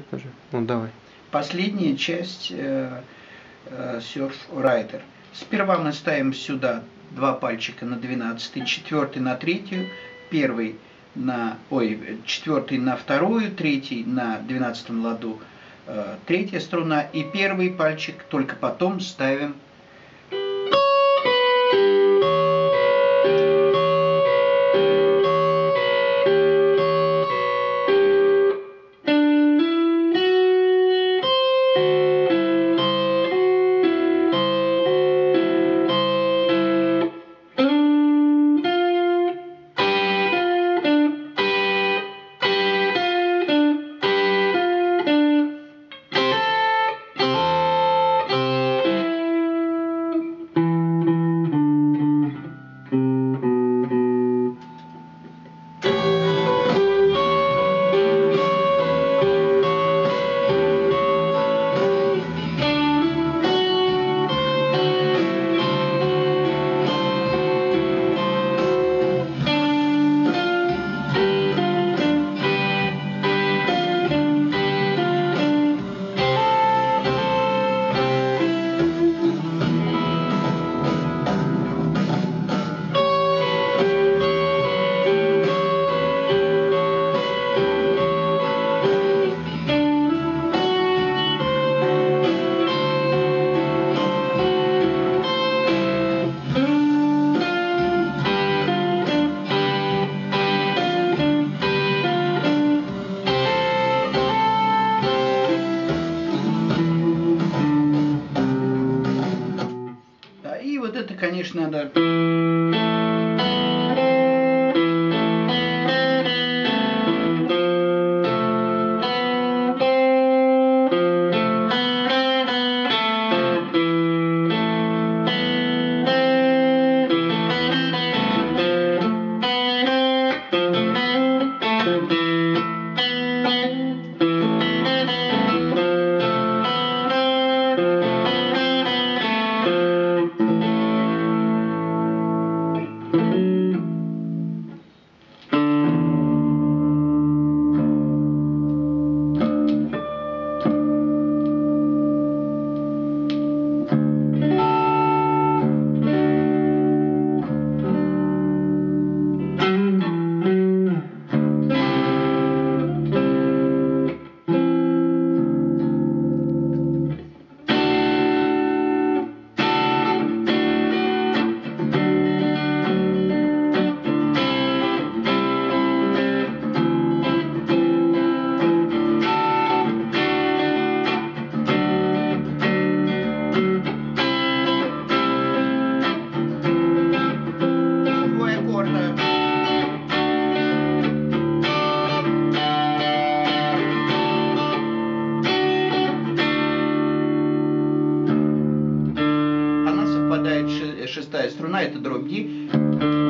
Покажи. Ну, давай. Последняя часть э, э, Surf Rider. Сперва мы ставим сюда два пальчика на 12, четвертый на третью, первый на, ой, четвертый на вторую, третий на 12 ладу, э, третья струна и первый пальчик только потом ставим это, конечно, надо... выпадает шестая струна, это дробь D.